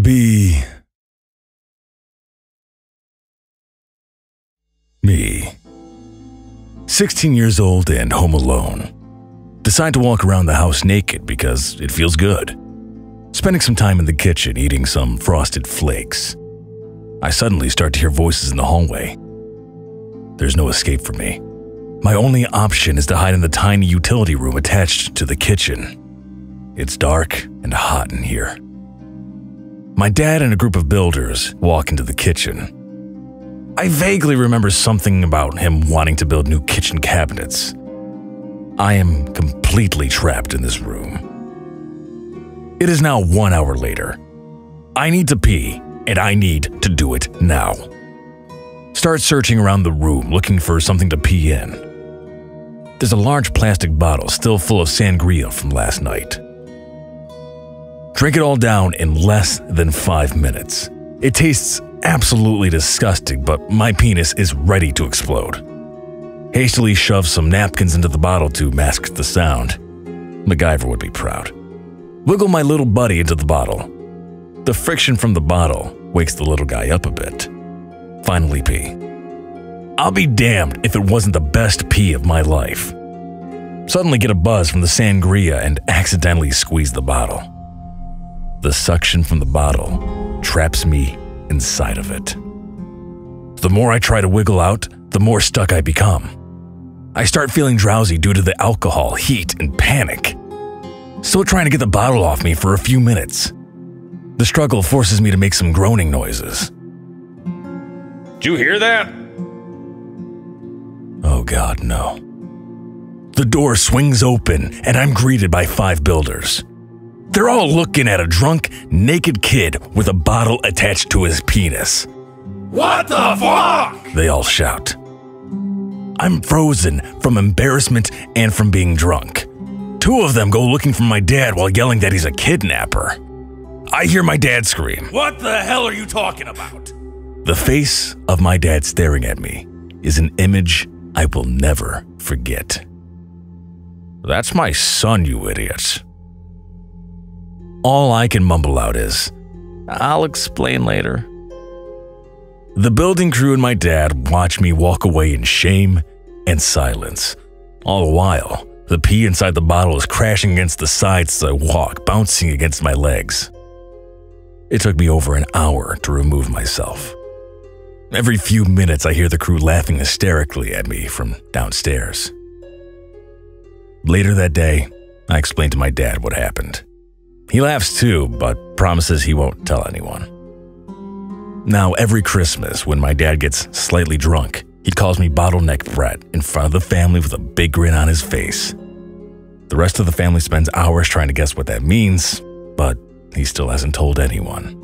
Be me. 16 years old and home alone. Decide to walk around the house naked because it feels good. Spending some time in the kitchen eating some frosted flakes. I suddenly start to hear voices in the hallway. There's no escape for me. My only option is to hide in the tiny utility room attached to the kitchen. It's dark and hot in here. My dad and a group of builders walk into the kitchen. I vaguely remember something about him wanting to build new kitchen cabinets. I am completely trapped in this room. It is now one hour later. I need to pee, and I need to do it now. Start searching around the room looking for something to pee in. There's a large plastic bottle still full of sangria from last night. Drink it all down in less than five minutes. It tastes absolutely disgusting, but my penis is ready to explode. Hastily shove some napkins into the bottle to mask the sound. MacGyver would be proud. Wiggle my little buddy into the bottle. The friction from the bottle wakes the little guy up a bit. Finally pee. I'll be damned if it wasn't the best pee of my life. Suddenly get a buzz from the sangria and accidentally squeeze the bottle. The suction from the bottle traps me inside of it. The more I try to wiggle out, the more stuck I become. I start feeling drowsy due to the alcohol, heat, and panic. Still trying to get the bottle off me for a few minutes. The struggle forces me to make some groaning noises. Do you hear that? Oh god, no. The door swings open and I'm greeted by five builders. They're all looking at a drunk, naked kid with a bottle attached to his penis. What the fuck? They all shout. I'm frozen from embarrassment and from being drunk. Two of them go looking for my dad while yelling that he's a kidnapper. I hear my dad scream. What the hell are you talking about? The face of my dad staring at me is an image I will never forget. That's my son, you idiots. All I can mumble out is, I'll explain later. The building crew and my dad watch me walk away in shame and silence. All the while, the pee inside the bottle is crashing against the sides as I walk, bouncing against my legs. It took me over an hour to remove myself. Every few minutes, I hear the crew laughing hysterically at me from downstairs. Later that day, I explained to my dad what happened. He laughs too, but promises he won't tell anyone. Now, every Christmas, when my dad gets slightly drunk, he calls me Bottleneck Brett in front of the family with a big grin on his face. The rest of the family spends hours trying to guess what that means, but he still hasn't told anyone.